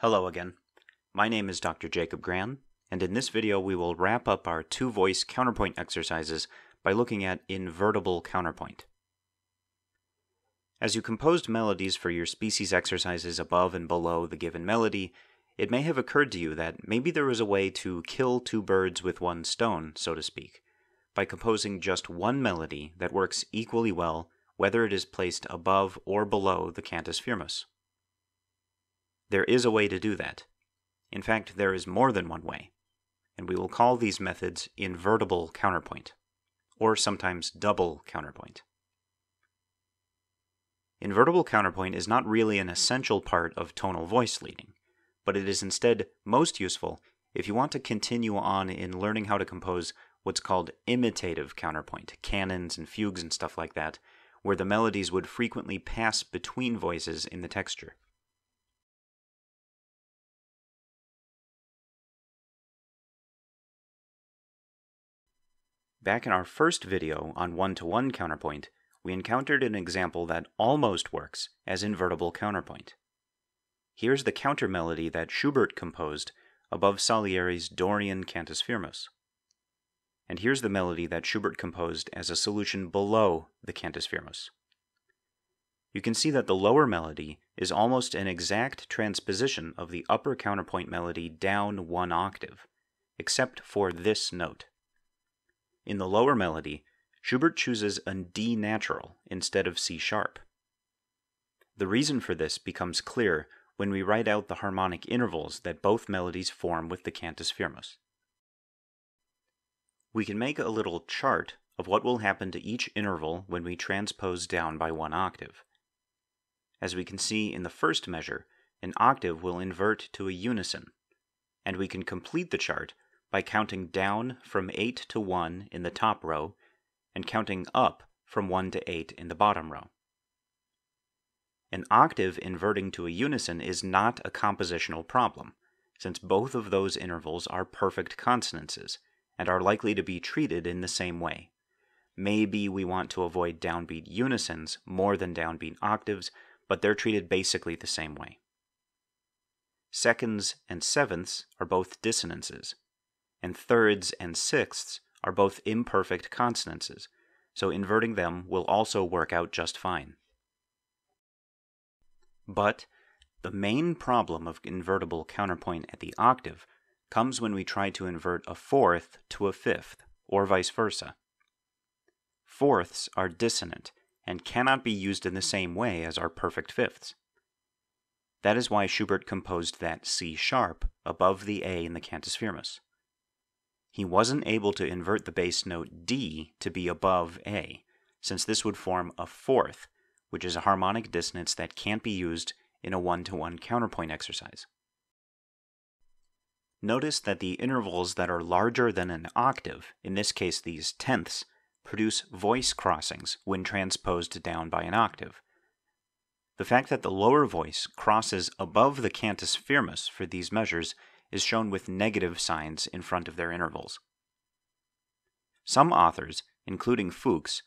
Hello again. My name is Dr. Jacob Gran, and in this video we will wrap up our two voice counterpoint exercises by looking at invertible counterpoint. As you composed melodies for your species exercises above and below the given melody, it may have occurred to you that maybe there was a way to kill two birds with one stone, so to speak, by composing just one melody that works equally well whether it is placed above or below the cantus firmus. There is a way to do that. In fact, there is more than one way, and we will call these methods invertible counterpoint, or sometimes double counterpoint. Invertible counterpoint is not really an essential part of tonal voice leading, but it is instead most useful if you want to continue on in learning how to compose what's called imitative counterpoint, canons and fugues and stuff like that, where the melodies would frequently pass between voices in the texture. Back in our first video on one-to-one counterpoint, we encountered an example that almost works as invertible counterpoint. Here's the counter melody that Schubert composed above Salieri's Dorian Cantus Firmus. And here's the melody that Schubert composed as a solution below the Cantus Firmus. You can see that the lower melody is almost an exact transposition of the upper counterpoint melody down one octave, except for this note. In the lower melody, Schubert chooses a D natural instead of C sharp. The reason for this becomes clear when we write out the harmonic intervals that both melodies form with the cantus firmus. We can make a little chart of what will happen to each interval when we transpose down by one octave. As we can see in the first measure, an octave will invert to a unison, and we can complete the chart by counting down from 8 to 1 in the top row and counting up from 1 to 8 in the bottom row. An octave inverting to a unison is not a compositional problem, since both of those intervals are perfect consonances and are likely to be treated in the same way. Maybe we want to avoid downbeat unisons more than downbeat octaves, but they're treated basically the same way. Seconds and sevenths are both dissonances, and thirds and sixths are both imperfect consonances, so inverting them will also work out just fine. But the main problem of invertible counterpoint at the octave comes when we try to invert a fourth to a fifth, or vice versa. Fourths are dissonant and cannot be used in the same way as our perfect fifths. That is why Schubert composed that C sharp above the A in the cantus firmus he wasn't able to invert the bass note D to be above A, since this would form a fourth, which is a harmonic dissonance that can't be used in a one to one counterpoint exercise. Notice that the intervals that are larger than an octave, in this case these tenths, produce voice crossings when transposed down by an octave. The fact that the lower voice crosses above the cantus firmus for these measures is shown with negative signs in front of their intervals. Some authors, including Fux,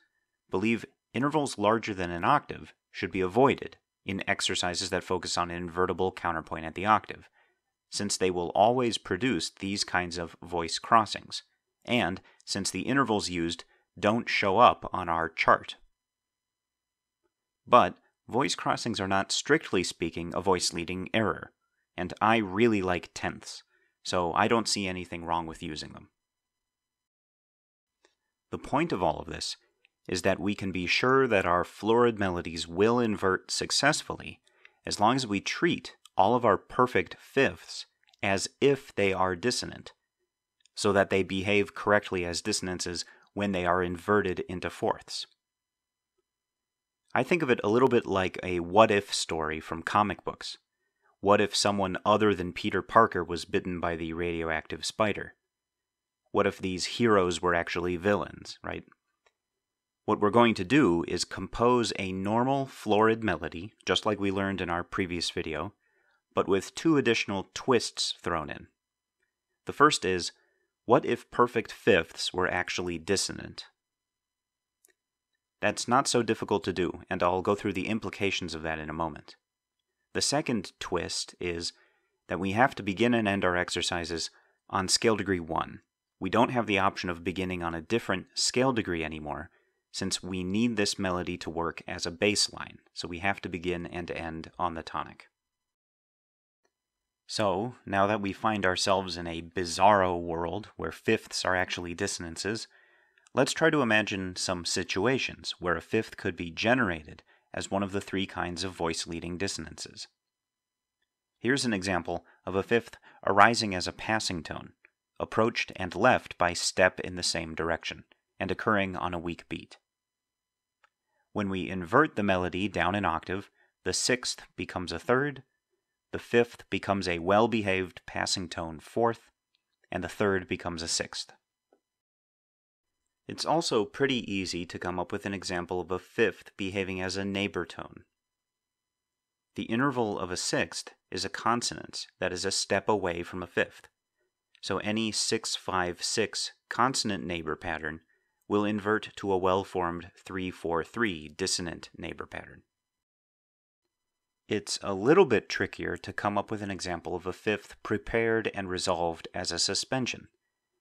believe intervals larger than an octave should be avoided in exercises that focus on invertible counterpoint at the octave, since they will always produce these kinds of voice crossings, and since the intervals used don't show up on our chart. But voice crossings are not strictly speaking a voice leading error and I really like tenths, so I don't see anything wrong with using them. The point of all of this is that we can be sure that our florid melodies will invert successfully as long as we treat all of our perfect fifths as if they are dissonant, so that they behave correctly as dissonances when they are inverted into fourths. I think of it a little bit like a what if story from comic books. What if someone other than Peter Parker was bitten by the radioactive spider? What if these heroes were actually villains, right? What we're going to do is compose a normal florid melody, just like we learned in our previous video, but with two additional twists thrown in. The first is, what if perfect fifths were actually dissonant? That's not so difficult to do, and I'll go through the implications of that in a moment. The second twist is that we have to begin and end our exercises on scale degree 1. We don't have the option of beginning on a different scale degree anymore, since we need this melody to work as a bass line, so we have to begin and end on the tonic. So, now that we find ourselves in a bizarro world where fifths are actually dissonances, let's try to imagine some situations where a fifth could be generated as one of the three kinds of voice leading dissonances. Here's an example of a fifth arising as a passing tone, approached and left by step in the same direction, and occurring on a weak beat. When we invert the melody down an octave, the sixth becomes a third, the fifth becomes a well behaved passing tone fourth, and the third becomes a sixth. It's also pretty easy to come up with an example of a fifth behaving as a neighbor tone. The interval of a sixth is a consonance that is a step away from a fifth. So any 656 consonant neighbor pattern will invert to a well formed 343 dissonant neighbor pattern. It's a little bit trickier to come up with an example of a fifth prepared and resolved as a suspension,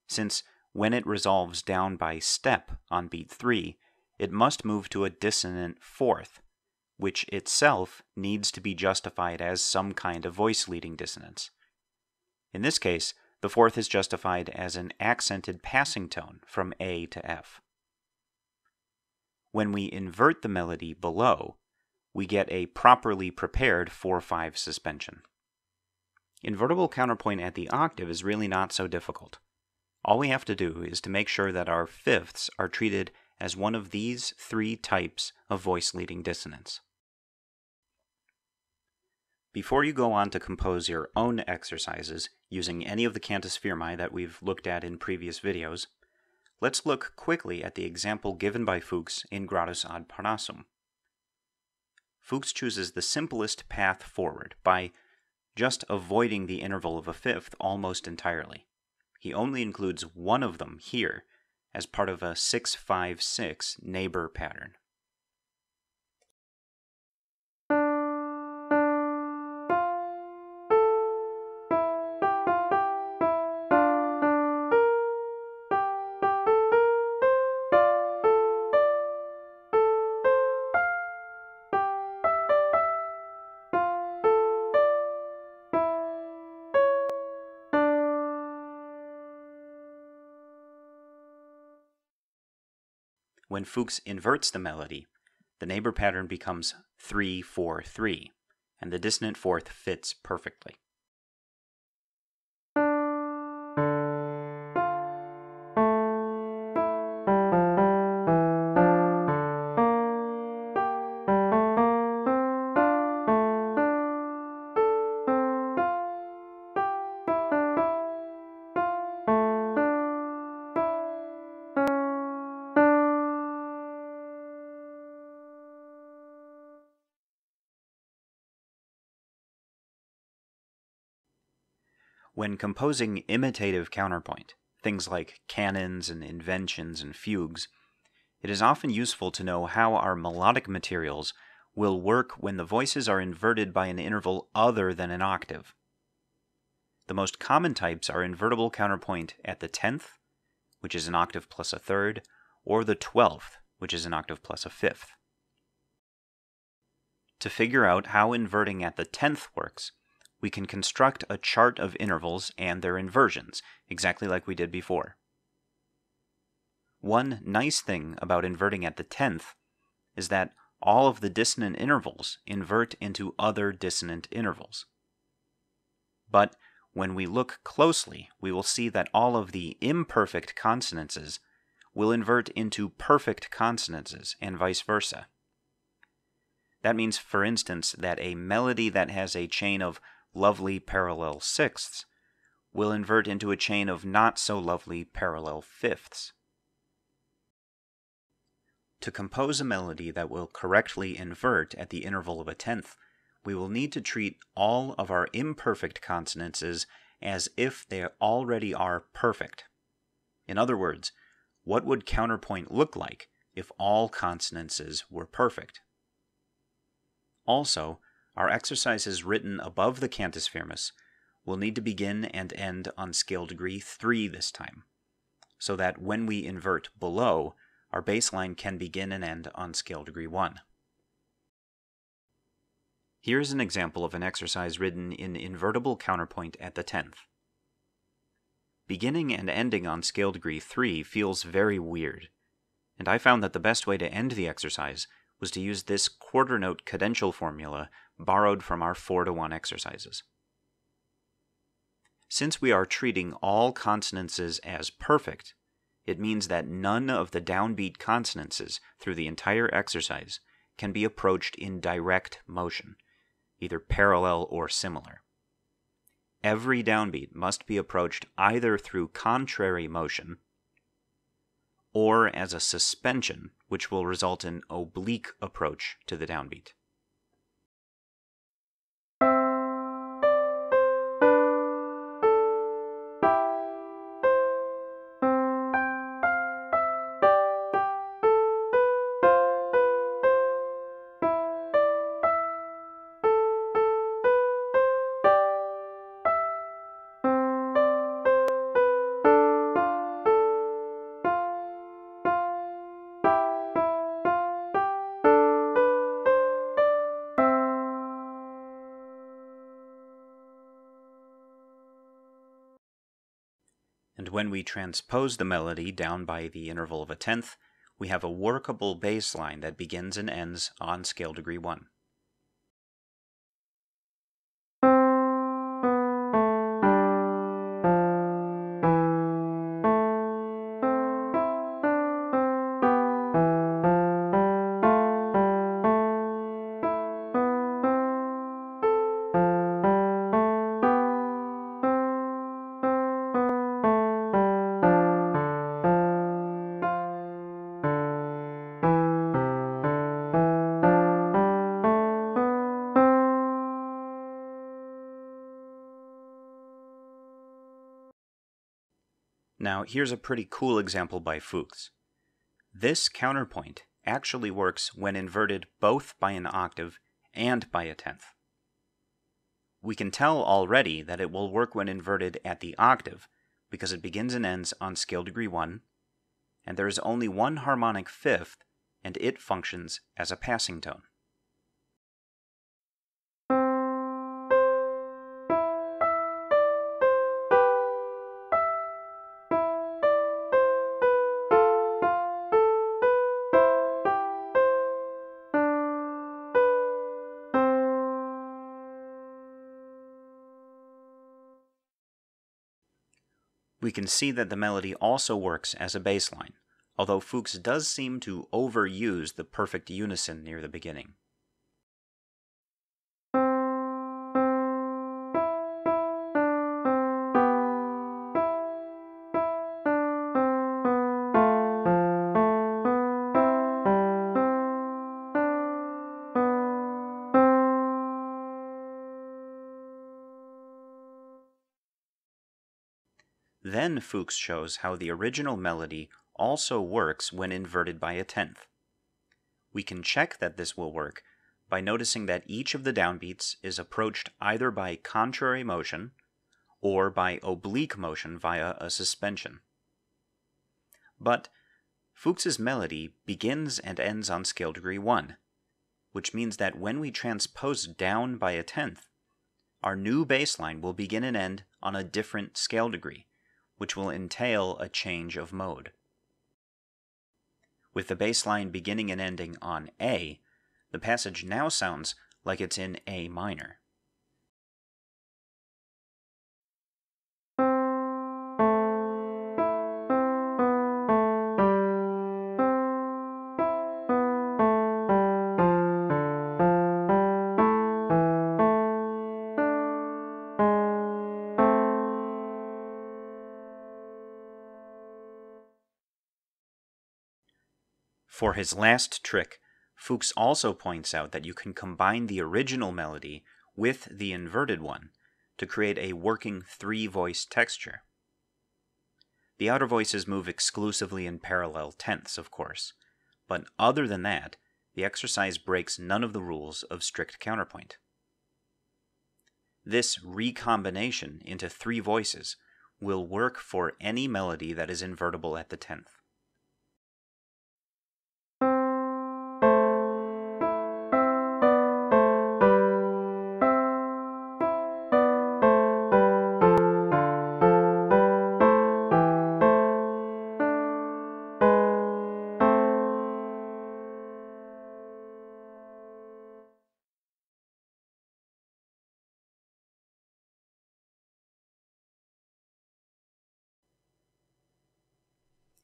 since when it resolves down by step on beat 3, it must move to a dissonant fourth, which itself needs to be justified as some kind of voice leading dissonance. In this case, the fourth is justified as an accented passing tone from A to F. When we invert the melody below, we get a properly prepared 4 5 suspension. Invertible counterpoint at the octave is really not so difficult. All we have to do is to make sure that our fifths are treated as one of these three types of voice leading dissonance. Before you go on to compose your own exercises using any of the cantus firmi that we've looked at in previous videos, let's look quickly at the example given by Fux in Gradus ad Parnassum. Fux chooses the simplest path forward by just avoiding the interval of a fifth almost entirely. He only includes one of them here as part of a 656 neighbor pattern. When Fux inverts the melody, the neighbor pattern becomes 3 4 3, and the dissonant fourth fits perfectly. Composing imitative counterpoint, things like canons and inventions and fugues, it is often useful to know how our melodic materials will work when the voices are inverted by an interval other than an octave. The most common types are invertible counterpoint at the tenth, which is an octave plus a third, or the twelfth, which is an octave plus a fifth. To figure out how inverting at the tenth works, we can construct a chart of intervals and their inversions, exactly like we did before. One nice thing about inverting at the tenth is that all of the dissonant intervals invert into other dissonant intervals. But when we look closely, we will see that all of the imperfect consonances will invert into perfect consonances and vice versa. That means, for instance, that a melody that has a chain of lovely parallel sixths will invert into a chain of not so lovely parallel fifths. To compose a melody that will correctly invert at the interval of a tenth, we will need to treat all of our imperfect consonances as if they already are perfect. In other words, what would counterpoint look like if all consonances were perfect? Also, our exercises written above the cantus firmus we'll need to begin and end on scale degree 3 this time, so that when we invert below, our bass line can begin and end on scale degree 1. Here's an example of an exercise written in invertible counterpoint at the 10th. Beginning and ending on scale degree 3 feels very weird, and I found that the best way to end the exercise was to use this quarter note cadential formula borrowed from our 4 to 1 exercises. Since we are treating all consonances as perfect, it means that none of the downbeat consonances through the entire exercise can be approached in direct motion, either parallel or similar. Every downbeat must be approached either through contrary motion or as a suspension, which will result in oblique approach to the downbeat. When we transpose the melody down by the interval of a tenth, we have a workable bass line that begins and ends on scale degree 1. Now, here's a pretty cool example by Fux. This counterpoint actually works when inverted both by an octave and by a tenth. We can tell already that it will work when inverted at the octave because it begins and ends on scale degree 1, and there is only one harmonic fifth, and it functions as a passing tone. We can see that the melody also works as a bass line, although Fux does seem to overuse the perfect unison near the beginning. Fux shows how the original melody also works when inverted by a tenth. We can check that this will work by noticing that each of the downbeats is approached either by contrary motion or by oblique motion via a suspension. But Fux's melody begins and ends on scale degree 1, which means that when we transpose down by a tenth, our new bass line will begin and end on a different scale degree which will entail a change of mode. With the bass line beginning and ending on A, the passage now sounds like it's in A minor. For his last trick, Fux also points out that you can combine the original melody with the inverted one to create a working three voice texture. The outer voices move exclusively in parallel tenths, of course, but other than that, the exercise breaks none of the rules of strict counterpoint. This recombination into three voices will work for any melody that is invertible at the tenth.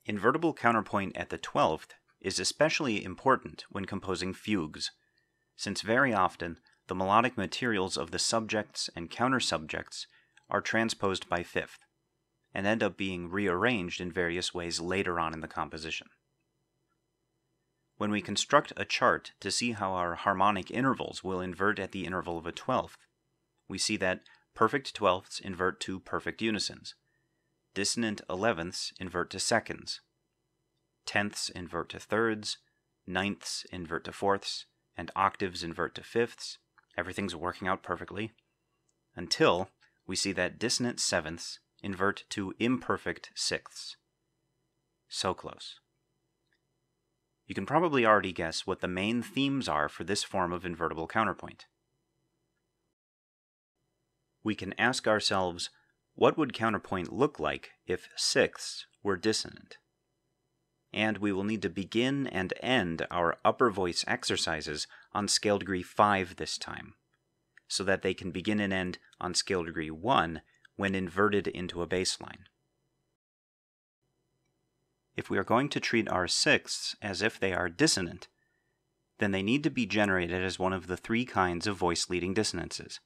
Invertible counterpoint at the twelfth is especially important when composing fugues, since very often the melodic materials of the subjects and countersubjects are transposed by fifth, and end up being rearranged in various ways later on in the composition. When we construct a chart to see how our harmonic intervals will invert at the interval of a twelfth, we see that perfect twelfths invert to perfect unisons, dissonant elevenths invert to seconds, tenths invert to thirds, ninths invert to fourths, and octaves invert to fifths. Everything's working out perfectly. Until we see that dissonant sevenths invert to imperfect sixths. So close. You can probably already guess what the main themes are for this form of invertible counterpoint. We can ask ourselves what would counterpoint look like if sixths were dissonant? And we will need to begin and end our upper voice exercises on scale degree 5 this time, so that they can begin and end on scale degree 1 when inverted into a bass line. If we are going to treat our sixths as if they are dissonant, then they need to be generated as one of the three kinds of voice leading dissonances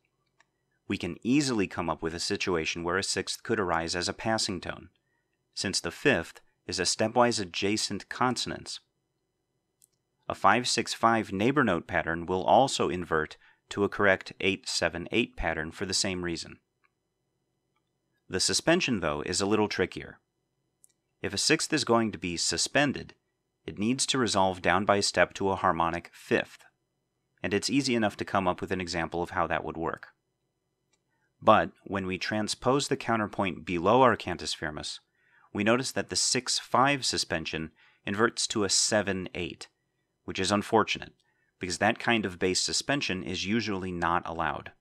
we can easily come up with a situation where a sixth could arise as a passing tone, since the fifth is a stepwise adjacent consonance. A 565 neighbor note pattern will also invert to a correct 878 pattern for the same reason. The suspension, though, is a little trickier. If a sixth is going to be suspended, it needs to resolve down by step to a harmonic fifth, and it's easy enough to come up with an example of how that would work. But when we transpose the counterpoint below our cantus firmus, we notice that the 6 5 suspension inverts to a 7 8, which is unfortunate because that kind of bass suspension is usually not allowed.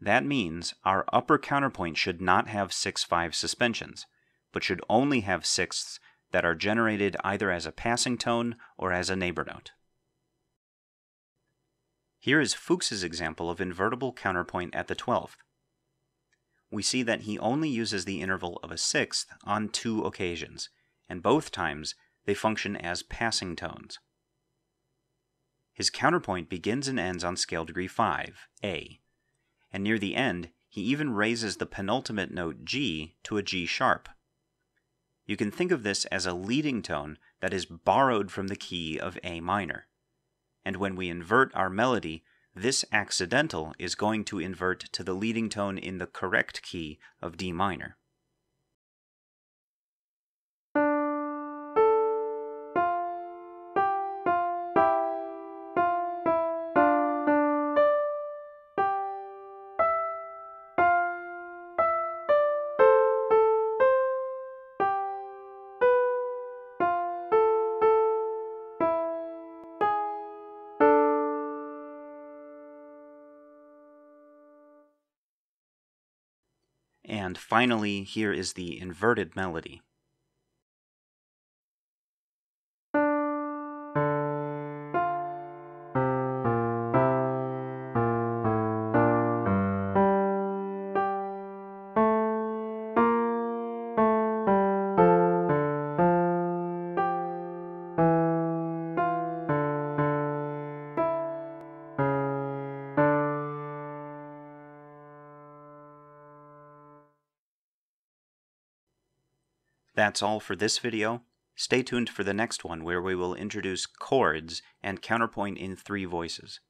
That means our upper counterpoint should not have 6 5 suspensions, but should only have sixths that are generated either as a passing tone or as a neighbor note. Here is Fux's example of invertible counterpoint at the twelfth. We see that he only uses the interval of a sixth on two occasions, and both times they function as passing tones. His counterpoint begins and ends on scale degree 5, A, and near the end he even raises the penultimate note G to a G sharp. You can think of this as a leading tone that is borrowed from the key of A minor and when we invert our melody, this accidental is going to invert to the leading tone in the correct key of D minor. Finally, here is the inverted melody. That's all for this video. Stay tuned for the next one where we will introduce chords and counterpoint in three voices.